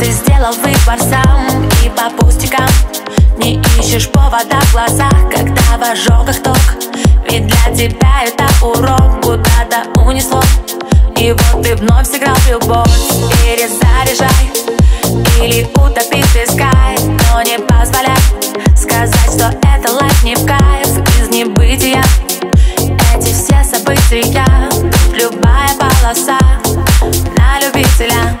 ты сделал выбор сам И по пустякам Не ищешь повода в глазах Когда в ожогах ток. Ведь для тебя это урок Куда-то унесло. И вот ты вновь сыграл в любовь Перезаряжай. Или утопи в пескай Но не позволяй Сказать, что это лайф не в кайф Из небытия. Эти все события Любая полоса На любителя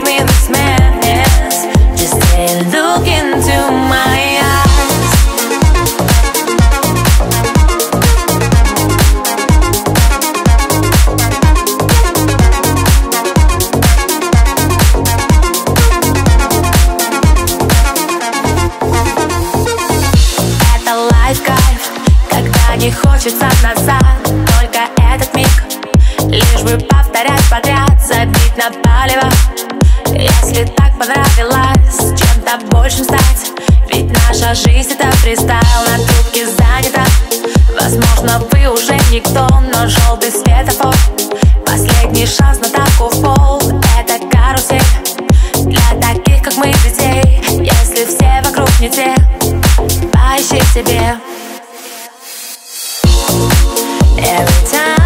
не хочется назад Только этот миг. Лишь бы повторять подряд Забить на палево. Если так понравилось Чем-то большим стать. Ведь наша жизнь это фристайл На трубке занята. Возможно вы уже никто Но желтый светофор. Последний шанс на таку в пол Это карусель. Для таких как мы детей Если все вокруг не те Поищи себе time.